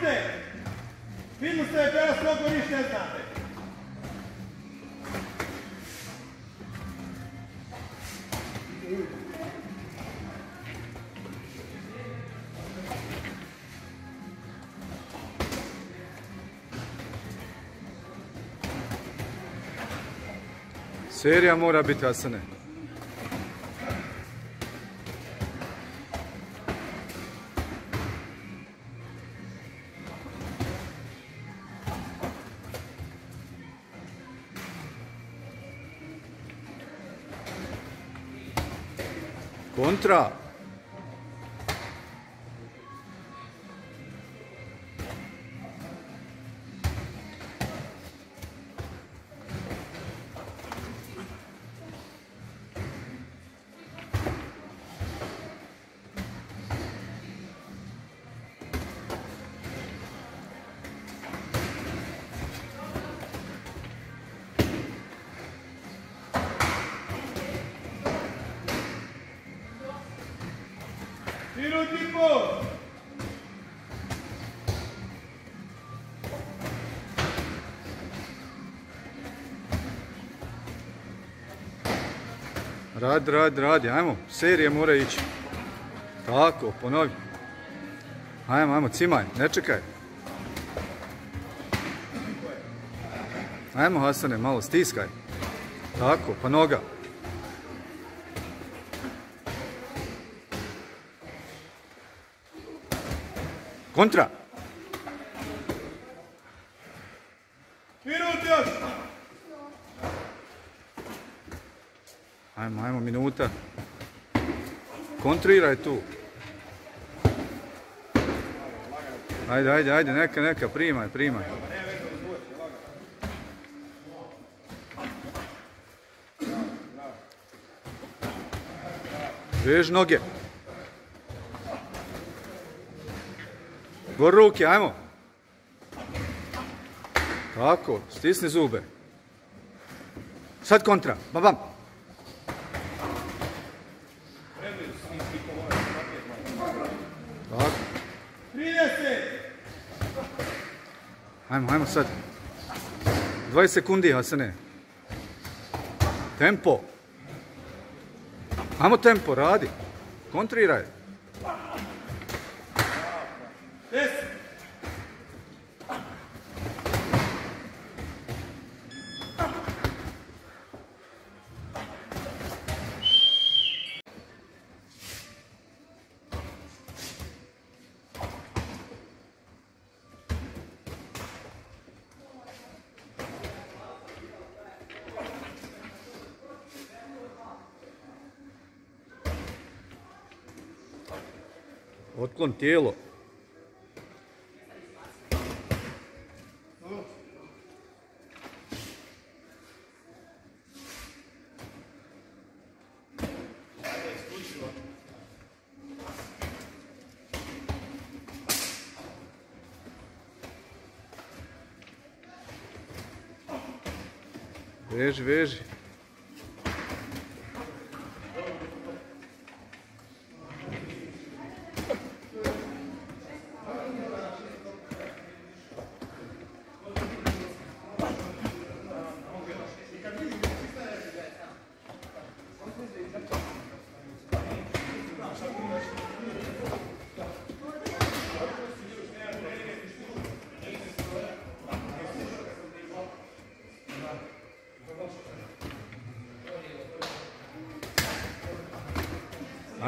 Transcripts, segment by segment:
ste! Vidimo ste večeras koliko ništa ne znate. Serija mora biti Asane. Kontra. Pol! Radi, radi, radi, ajmo, serije mora ići. Tako, ponovi. Ajmo, ajmo, cimaj, ne čekaj. Ajmo Hasane, malo stiskaj. Tako, pa noga. Kontra. Minut još! Ajmo, ajmo, minuta. Kontriraj tu. Ajde, ajde, ajde, neka, neka, primaj, primaj. Vež noge. Gor ruke, ajmo. Tako, stisni zube. Sad kontra, babam. Tako. 30! Ajmo, ajmo sad. 20 sekundi, Hasane. Tempo. Ajmo tempo, radi. Kontriraj. Otklon tijelo. Veži, veži.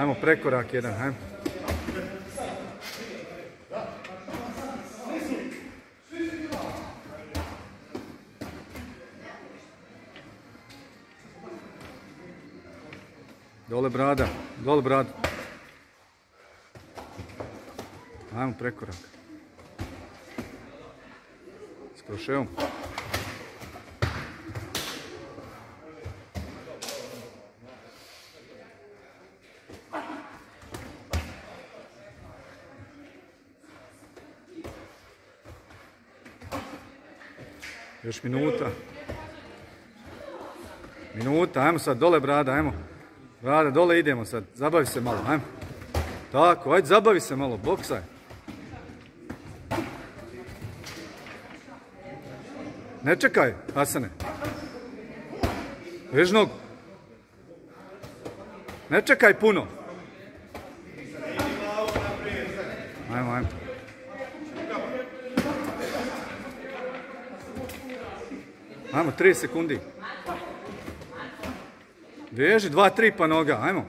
Ajmo prekorak jedan, ajmo. Dole brada, dole brada. Ajmo prekorak. S kroševom. Još minuta. Minuta, ajmo sad, dole brada, ajmo. Brada, dole idemo sad, zabavi se malo, ajmo. Tako, ajde, zabavi se malo, boksaj. Ne čekaj, Hasane. Vež nogu. Ne čekaj puno. Ajmo, ajmo. Ajmo, 3 sekundi. Veži, dva, tri pa noga, ajmo.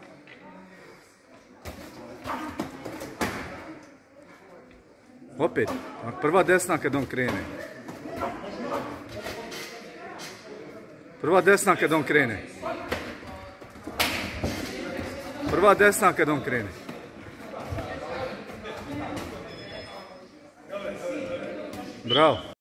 Opet, prva desna kad on krene. Prva desna kad on krene. Prva desna kad on krene. Bravo.